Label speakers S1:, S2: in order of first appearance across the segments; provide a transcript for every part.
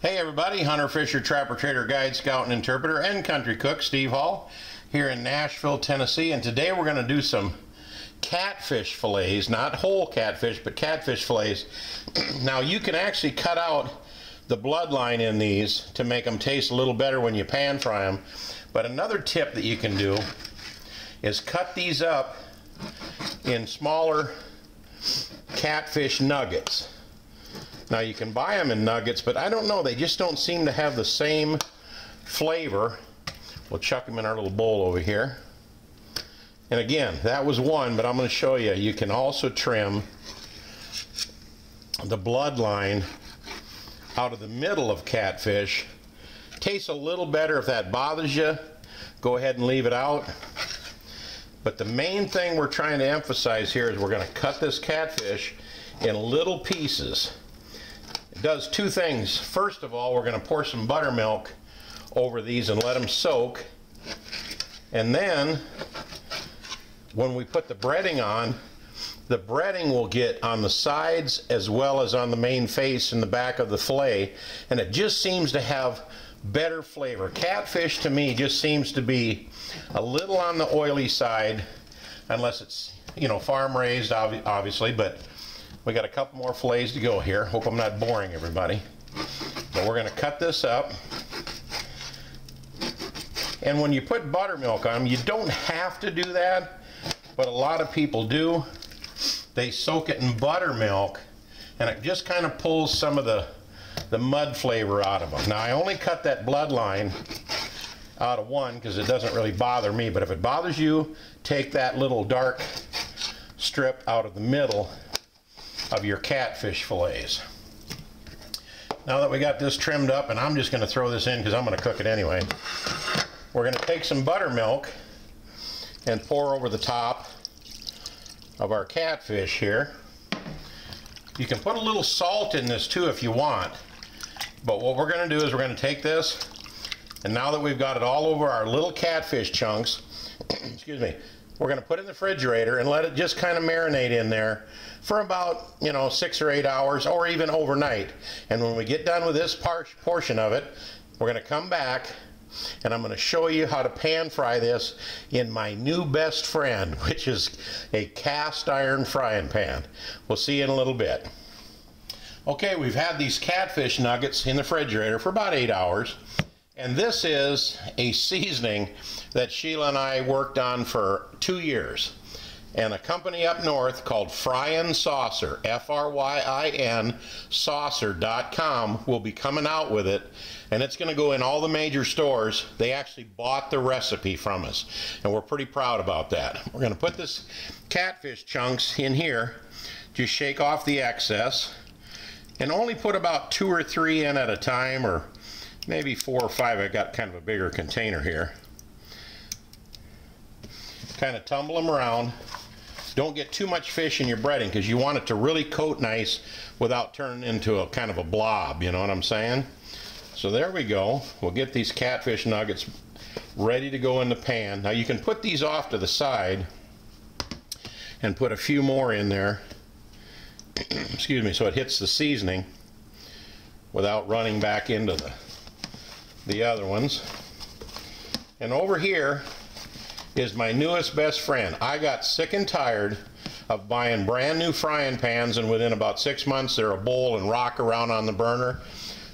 S1: Hey everybody, Hunter Fisher, Trapper Trader, Guide, Scout, and Interpreter, and Country Cook, Steve Hall, here in Nashville, Tennessee. And today we're going to do some catfish fillets, not whole catfish, but catfish fillets. now you can actually cut out the bloodline in these to make them taste a little better when you pan fry them. But another tip that you can do is cut these up in smaller catfish nuggets. Now you can buy them in nuggets, but I don't know, they just don't seem to have the same flavor. We'll chuck them in our little bowl over here. And again, that was one, but I'm going to show you. You can also trim the bloodline out of the middle of catfish. Tastes a little better if that bothers you. Go ahead and leave it out. But the main thing we're trying to emphasize here is we're going to cut this catfish in little pieces. Does two things. First of all, we're going to pour some buttermilk over these and let them soak. And then, when we put the breading on, the breading will get on the sides as well as on the main face and the back of the fillet. And it just seems to have better flavor. Catfish to me just seems to be a little on the oily side, unless it's, you know, farm raised, obviously, but we got a couple more fillets to go here. Hope I'm not boring everybody. But we're going to cut this up. And when you put buttermilk on them, you don't have to do that, but a lot of people do. They soak it in buttermilk, and it just kind of pulls some of the, the mud flavor out of them. Now, I only cut that bloodline out of one because it doesn't really bother me, but if it bothers you, take that little dark strip out of the middle of your catfish fillets. Now that we got this trimmed up, and I'm just going to throw this in because I'm going to cook it anyway, we're going to take some buttermilk and pour over the top of our catfish here. You can put a little salt in this too if you want, but what we're going to do is we're going to take this, and now that we've got it all over our little catfish chunks, excuse me, we're going to put it in the refrigerator and let it just kind of marinate in there for about, you know, six or eight hours or even overnight. And when we get done with this portion of it, we're going to come back and I'm going to show you how to pan fry this in my new best friend, which is a cast iron frying pan. We'll see you in a little bit. Okay, we've had these catfish nuggets in the refrigerator for about eight hours. And this is a seasoning that Sheila and I worked on for two years. And a company up north called Fryin Saucer, F-R-Y-I-N, saucer.com will be coming out with it. And it's going to go in all the major stores. They actually bought the recipe from us. And we're pretty proud about that. We're going to put this catfish chunks in here. Just shake off the excess. And only put about two or three in at a time or maybe four or five. I got kind of a bigger container here. Kind of tumble them around. Don't get too much fish in your breading because you want it to really coat nice without turning into a kind of a blob, you know what I'm saying? So there we go. We'll get these catfish nuggets ready to go in the pan. Now you can put these off to the side and put a few more in there. Excuse me, so it hits the seasoning without running back into the the other ones. And over here is my newest best friend. I got sick and tired of buying brand new frying pans and within about six months they're a bowl and rock around on the burner.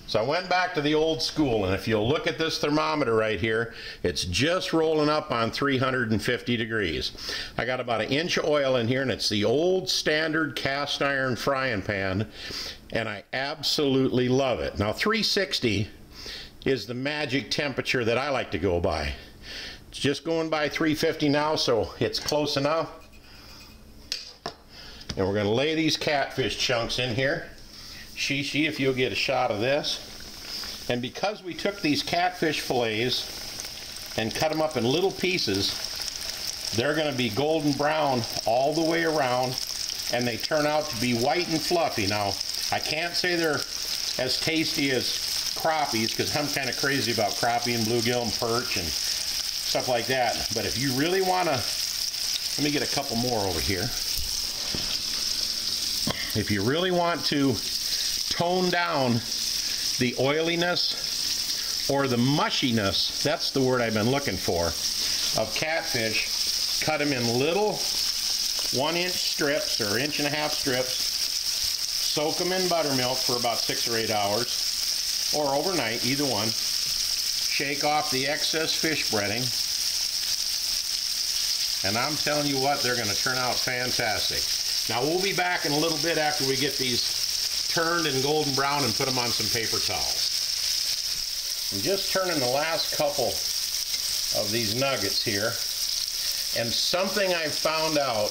S1: So I went back to the old school and if you'll look at this thermometer right here, it's just rolling up on 350 degrees. I got about an inch of oil in here and it's the old standard cast iron frying pan and I absolutely love it. Now 360 is the magic temperature that I like to go by. It's just going by 350 now, so it's close enough. And we're going to lay these catfish chunks in here. Shishi, if you'll get a shot of this. And because we took these catfish fillets and cut them up in little pieces, they're going to be golden brown all the way around and they turn out to be white and fluffy. Now, I can't say they're as tasty as crappies because I'm kind of crazy about crappie and bluegill and perch and stuff like that. But if you really want to, let me get a couple more over here. If you really want to tone down the oiliness or the mushiness, that's the word I've been looking for, of catfish. Cut them in little one inch strips or inch and a half strips. Soak them in buttermilk for about six or eight hours or overnight, either one. Shake off the excess fish breading. And I'm telling you what, they're going to turn out fantastic. Now we'll be back in a little bit after we get these turned and golden brown and put them on some paper towels. I'm just turning the last couple of these nuggets here. And something I found out,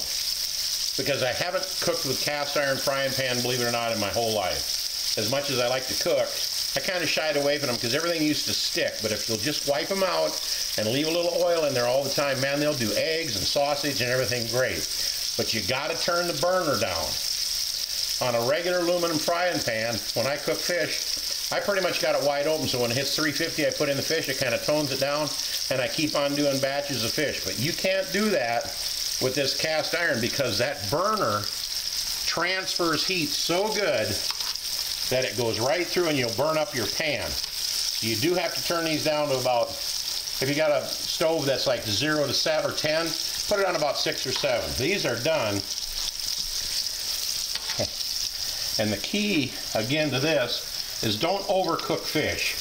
S1: because I haven't cooked with cast iron frying pan, believe it or not, in my whole life. As much as I like to cook, I kind of shied away from them because everything used to stick. But if you'll just wipe them out and leave a little oil in there all the time, man, they'll do eggs and sausage and everything great. But you got to turn the burner down. On a regular aluminum frying pan, when I cook fish, I pretty much got it wide open, so when it hits 350, I put in the fish, it kind of tones it down, and I keep on doing batches of fish. But you can't do that with this cast iron because that burner transfers heat so good that it goes right through and you'll burn up your pan. You do have to turn these down to about, if you got a stove that's like 0 to 7 or 10, put it on about 6 or 7. These are done. And the key, again, to this is don't overcook fish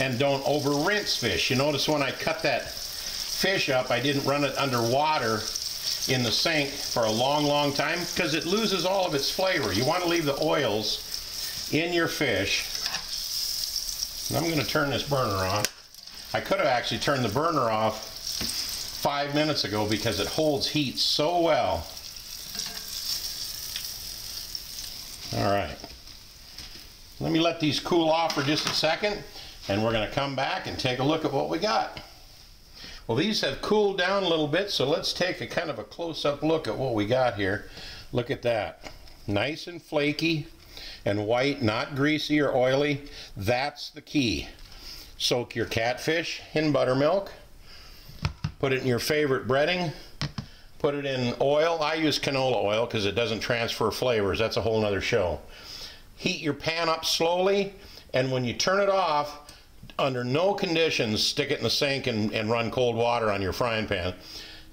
S1: and don't over rinse fish. You notice when I cut that fish up, I didn't run it under water in the sink for a long, long time because it loses all of its flavor. You want to leave the oils in your fish. And I'm going to turn this burner on. I could have actually turned the burner off five minutes ago because it holds heat so well. All right. Let me let these cool off for just a second and we're going to come back and take a look at what we got. Well, these have cooled down a little bit, so let's take a kind of a close-up look at what we got here. Look at that. Nice and flaky and white, not greasy or oily. That's the key. Soak your catfish in buttermilk. Put it in your favorite breading. Put it in oil. I use canola oil because it doesn't transfer flavors. That's a whole nother show. Heat your pan up slowly, and when you turn it off, under no conditions stick it in the sink and, and run cold water on your frying pan.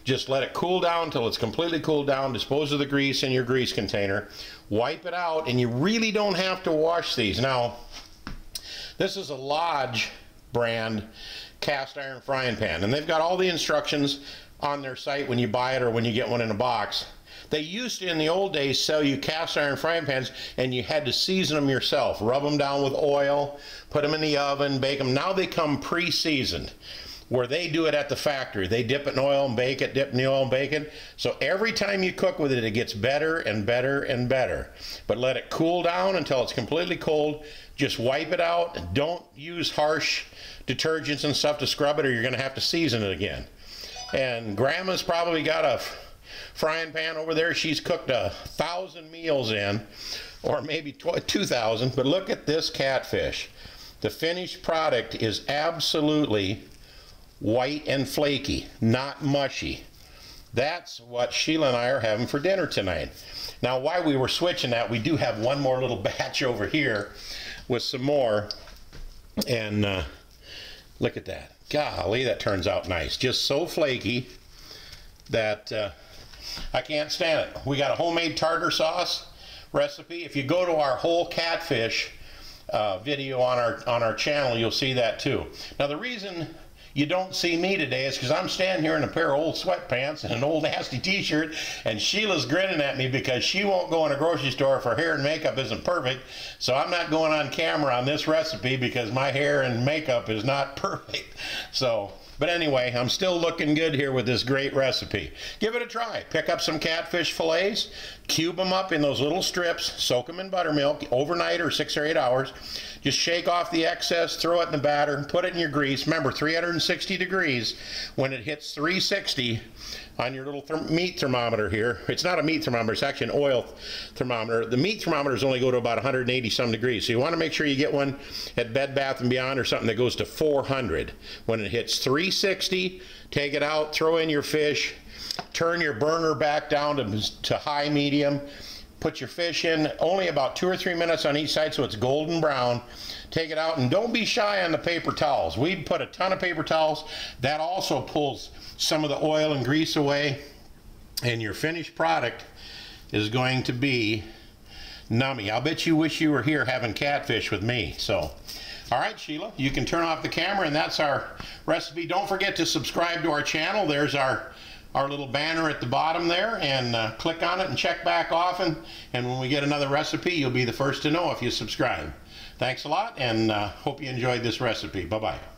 S1: Just let it cool down until it's completely cooled down. Dispose of the grease in your grease container. Wipe it out, and you really don't have to wash these. Now, this is a Lodge brand cast iron frying pan, and they've got all the instructions on their site when you buy it or when you get one in a box. They used to, in the old days, sell you cast iron frying pans and you had to season them yourself. Rub them down with oil, put them in the oven, bake them. Now they come pre-seasoned where they do it at the factory. They dip it in oil and bake it, dip in the oil and bake it. So every time you cook with it, it gets better and better and better. But let it cool down until it's completely cold. Just wipe it out. Don't use harsh detergents and stuff to scrub it or you're going to have to season it again. And grandma's probably got a frying pan over there she's cooked a thousand meals in, or maybe 2,000. But look at this catfish. The finished product is absolutely white and flaky, not mushy. That's what Sheila and I are having for dinner tonight. Now, while we were switching that, we do have one more little batch over here with some more. And uh, look at that. Golly, that turns out nice. Just so flaky that uh, I can't stand it. We got a homemade tartar sauce recipe. If you go to our whole catfish uh, video on our on our channel, you'll see that too. Now the reason you don't see me today is because I'm standing here in a pair of old sweatpants and an old nasty t-shirt and Sheila's grinning at me because she won't go in a grocery store if her hair and makeup isn't perfect. So I'm not going on camera on this recipe because my hair and makeup is not perfect. So but anyway, I'm still looking good here with this great recipe. Give it a try. Pick up some catfish fillets, cube them up in those little strips, soak them in buttermilk overnight or six or eight hours. Just shake off the excess, throw it in the batter, put it in your grease. Remember, 360 degrees. When it hits 360, on your little meat thermometer here. It's not a meat thermometer, it's actually an oil thermometer. The meat thermometers only go to about 180 some degrees. So you want to make sure you get one at Bed Bath & Beyond or something that goes to 400. When it hits 360, take it out, throw in your fish, turn your burner back down to, to high medium, Put your fish in only about two or three minutes on each side so it's golden brown. Take it out and don't be shy on the paper towels. We put a ton of paper towels. That also pulls some of the oil and grease away. And your finished product is going to be nummy. I'll bet you wish you were here having catfish with me. So, all right, Sheila, you can turn off the camera and that's our recipe. Don't forget to subscribe to our channel. There's our our little banner at the bottom there and uh, click on it and check back often. And when we get another recipe, you'll be the first to know if you subscribe. Thanks a lot and uh, hope you enjoyed this recipe. Bye-bye.